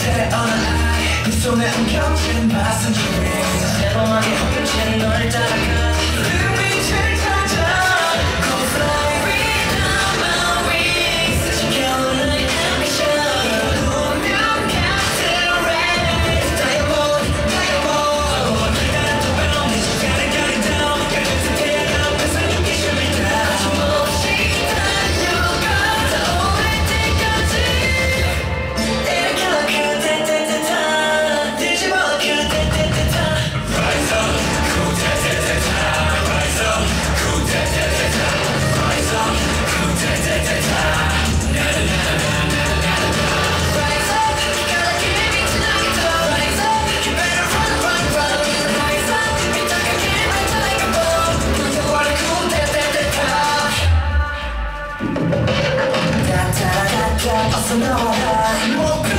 곁에 어느 날. 네 손에 엉켜진 passenger 내범하게 너. Sonora.